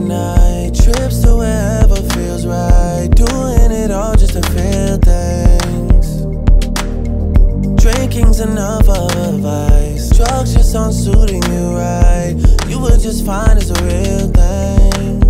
night, trips to wherever feels right. Doing it all just to feel things. Drinking's enough of a vice. Drugs just aren't suiting you right. You were just fine as a real thing.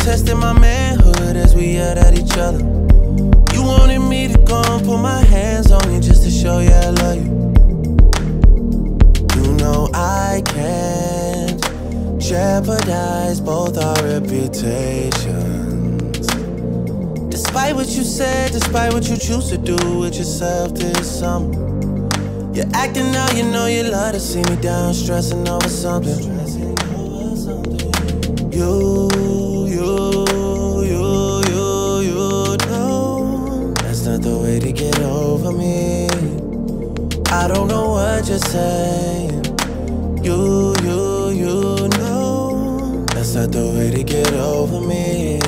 Tested my manhood as we yelled at each other. You wanted me to go and put my hands on you just to show you I love you. You know I can't jeopardize both our reputations. Despite what you said, despite what you choose to do with yourself this summer. You're acting out, you know you love to see me down, stressing over something. You, I don't know what you're saying. You, you, you know that's not the way to get over me.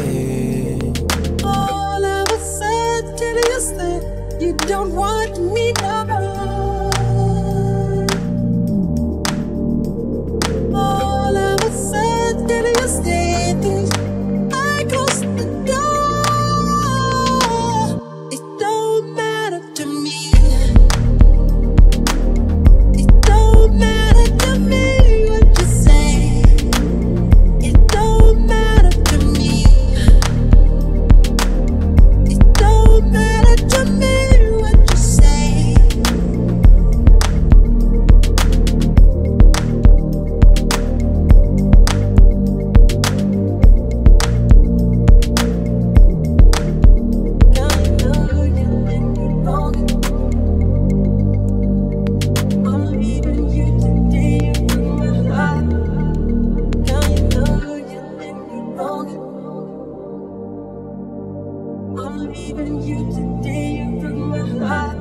All of a sudden you said you don't want me no more. I'm leaving you today from my heart.